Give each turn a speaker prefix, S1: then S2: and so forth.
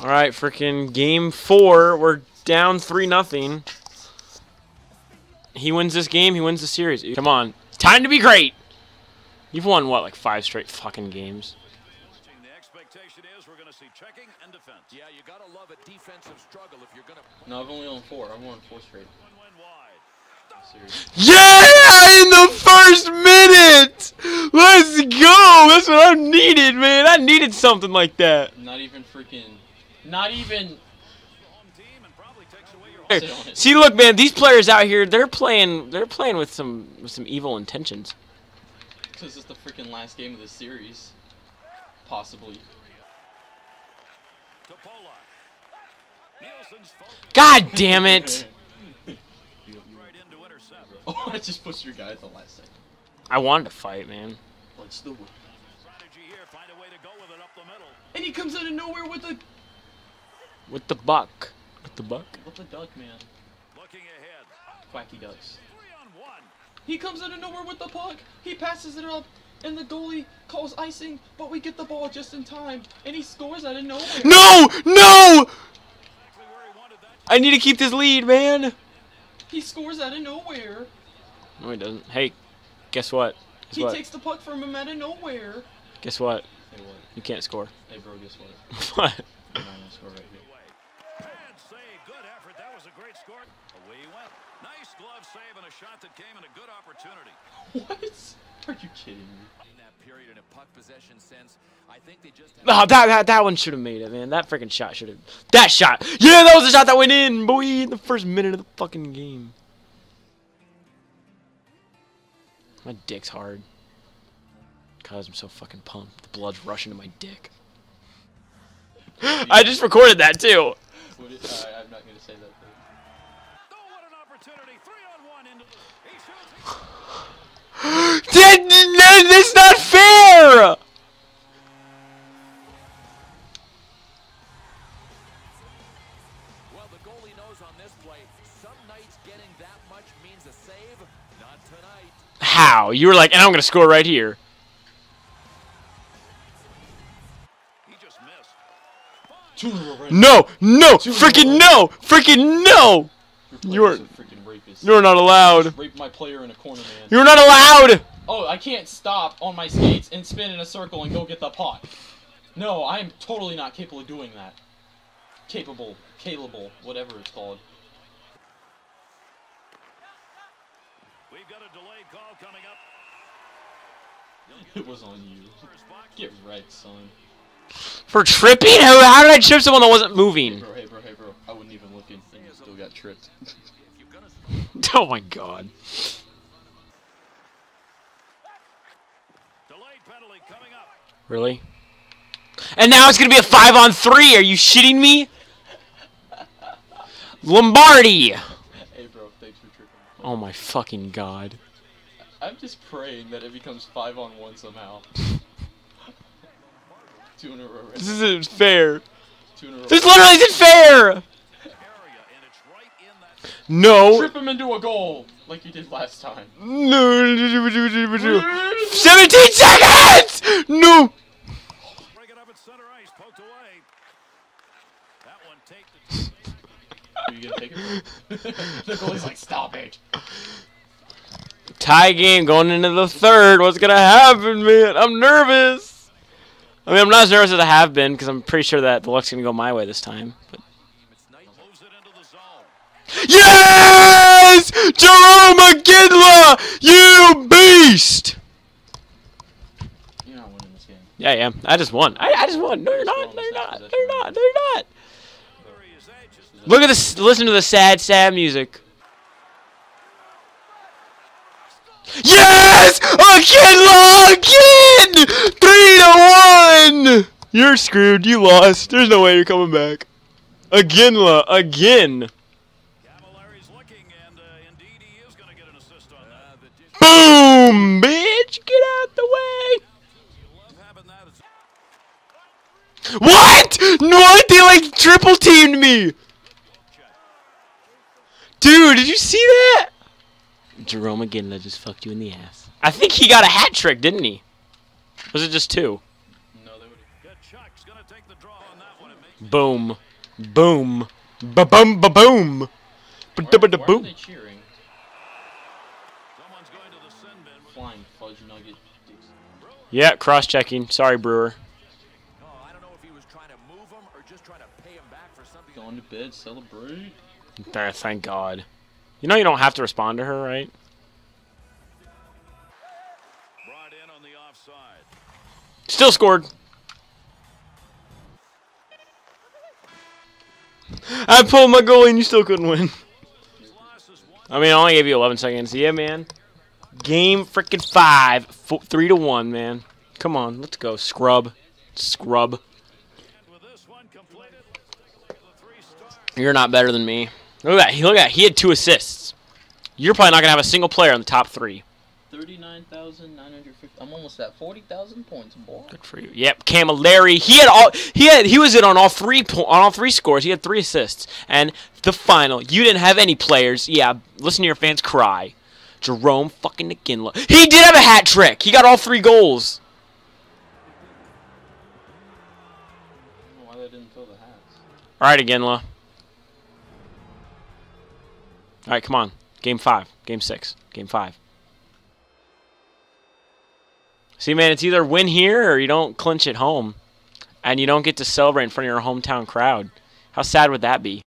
S1: All right, freaking game four. We're down three nothing. He wins this game. He wins the series. Come on, time to be great. You've won what, like five straight fucking games?
S2: The expectation is we're going to see checking and defense.
S3: Yeah, you gotta love a defensive struggle if you're gonna
S4: No, I've only won four. I've won four straight.
S2: Win wide.
S1: Yeah, in the first minute. Let's go. That's what I needed, man. I needed something like that.
S4: Not even freaking. Not even.
S2: Home team and probably takes away your
S4: Sit on it.
S1: See, look, man. These players out here, they're playing. They're playing with some with some evil intentions.
S4: Because it's the freaking last game of the series. Possibly.
S2: to Polak. Nielsen's focus
S1: God damn it.
S2: right into intercept.
S4: Oh, I just pushed your guy at the last second.
S1: I wanted to fight, man.
S4: Let's do it.
S2: Strategy here, find a way to go with it up the middle.
S4: And he comes out of nowhere with the
S1: With the buck. With the buck.
S4: with the duck man.
S2: Looking ahead.
S4: Quacky ducks.
S2: Three on one.
S4: He comes out of nowhere with the puck. He passes it up, and the goalie calls icing, but we get the ball just in time, and he scores out of nowhere.
S1: No! No!
S2: Exactly where he wanted that.
S1: I need to keep this lead, man.
S4: He scores out of nowhere.
S1: No, he doesn't. Hey, guess what? Guess
S4: He
S1: what?
S4: takes the puck from him out of nowhere.
S1: Guess what?
S4: Hey what?
S1: You can't score.
S4: Hey bro, guess what?
S1: what?
S4: I'm not gonna score right here.
S2: Away. Bad save, good effort. That was a great score. Away he went. Nice glove save and a shot that came in a good opportunity.
S4: What? Are you kidding me?
S3: in that period in a puck possession sense. I think they just have
S1: No, that that, that one should have made it, man. That freaking shot should have. That shot. Yeah, that was the shot that went in, boy, in the first minute of the fucking game. My dick's hard. Cause I'm so fucking pumped. The blood's rushing to my dick. I just recorded that too.
S4: What it, I'm not gonna say that. Thing.
S2: Oh, what an opportunity. Three on one into the. He shoots.
S1: That, that, that's not fair!
S3: Well, the goalie knows on this play, some nights getting that much means a save. Not tonight.
S1: How? You were like, and I'm gonna score right here.
S2: He just missed.
S1: No, no,
S4: Two in a
S1: freaking no, freaking no! You're-
S4: freaking rapist.
S1: You're not allowed.
S4: Rape my player in a corner, man.
S1: You're not allowed!
S4: Oh, I can't stop on my skates and spin in a circle and go get the puck. No, I am totally not capable of doing that. Capable, capable, whatever it's called.
S2: We've got a delayed call coming up.
S4: It was on you. Get wrecked, son.
S1: For tripping? How, how did I trip someone that wasn't moving?
S4: Bro, hey, bro, hey, bro. I wasn't even looking, and you still got tripped.
S1: Oh my god.
S2: Delayed penalty coming up.
S1: Really? And now it's gonna be a five on three. Are you shitting me? Lombardi.
S4: hey, bro, thanks for tripping.
S1: Oh my fucking god.
S4: I'm just praying that it becomes five on one somehow. Two in a row?
S1: This isn't fair.
S4: Two in a row.
S1: This literally isn't fair.
S2: Area, and it's right in that.
S1: No.
S4: Trip him into a goal, like you did last time.
S1: No. 17 seconds. No.
S2: Break it up at center ice. Poked away. That one taped.
S4: Are you gonna take it? the goalie's like, stop it.
S1: Tie game going into the third. What's gonna happen, man? I'm nervous. I mean, I'm not as nervous as I have been because I'm pretty sure that the luck's gonna go my way this time. But
S3: It's nice.
S2: Moves it into the zone.
S1: yes, Jarome Iginla, you beast.
S4: You're not winning this game.
S1: Yeah, yeah. I just won. I, I just won. No, you're not. No, you're not. No, you're not. No, you're not.
S2: Murray is edge.
S1: Look at this. Listen to the sad, sad music. Yes! Again, again! Three to one! You're screwed. You lost. There's no way you're coming back. Again, La. Again. Boom, bitch! Get out the way! What? What? They like triple teamed me. Dude, did you see that? Jarome Iginla just fucked you in the ass. I think he got a hat trick, didn't he? Was it just two?
S4: No, they would.
S2: Good Chuck's going to take the draw on that one. It may
S1: Boom. Boom. Ba-boom, ba-boom.
S4: Why, why are
S1: Ba-da-ba-da-boom.
S4: they cheering?
S2: Someone's going to the sin bin.
S4: Flying fudge nugget.
S1: Yeah, cross-checking. Sorry, Brewer.
S3: Oh, I don't know if he was trying to move him or just trying to pay him back for something.
S4: Going to bed, celebrate.
S1: There, thank God. You know you don't have to respond to her, right?
S2: Brought in on the offside.
S1: Still scored. I pulled my goal and you still couldn't win.
S2: His loss is one.
S1: I mean, I only gave you 11 seconds. Yeah, man. Game freaking five, fo- three to one, man. Come on, let's go, scrub, scrub.
S2: And with this one completed, the three stars.
S1: You're not better than me. Look at that. Look at that. He had two assists. You're probably not gonna have a single player in the top three.
S4: 39,950. I'm almost at 40,000 points, boy.
S1: Good for you. Yep, Cammalleri. He had all. He had. He was in on all three on all three scores. He had three assists. And the final, you didn't have any players. Yeah, listen to your fans cry. Jerome fucking Iginla. He did have a hat trick. He got all three goals.
S4: I don't know why they didn't fill the hats.
S1: All right, Aginla. All right, come on. Game five. Game six. Game five. See, man, it's either win here or you don't clinch at home, and you don't get to celebrate in front of your hometown crowd. How sad would that be?